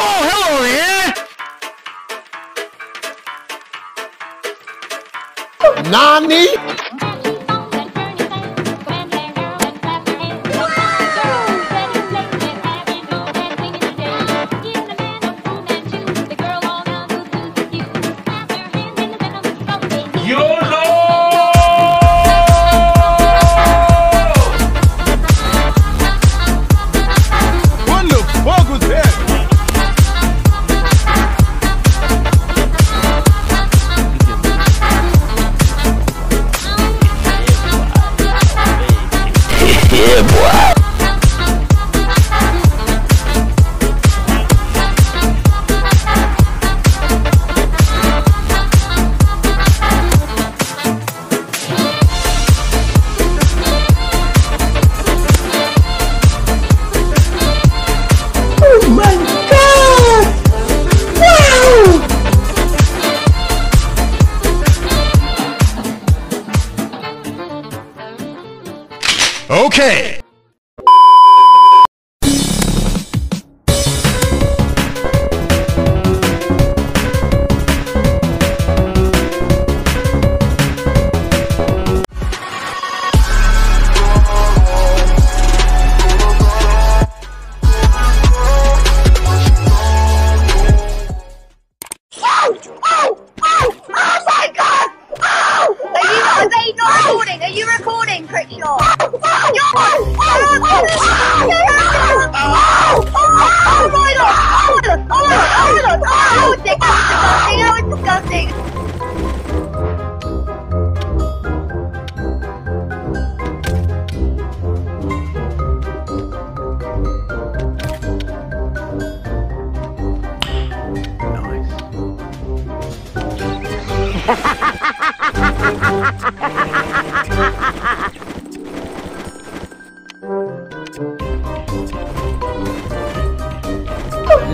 Oh, hello there! Nani?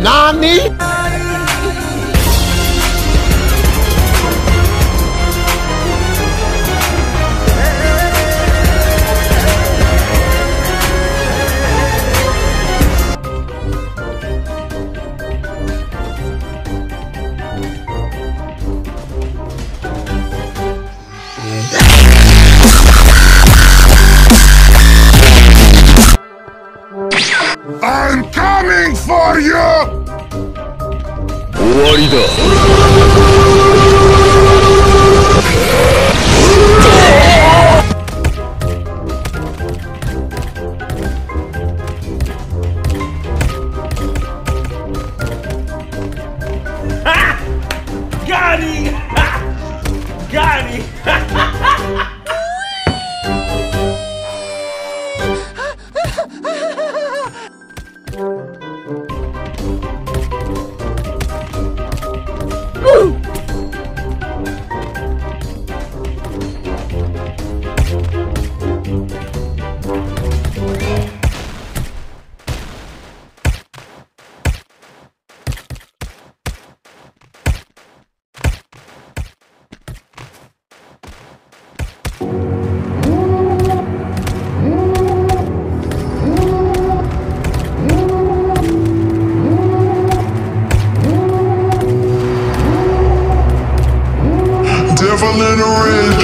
Nani? 終わりだ。falling rich.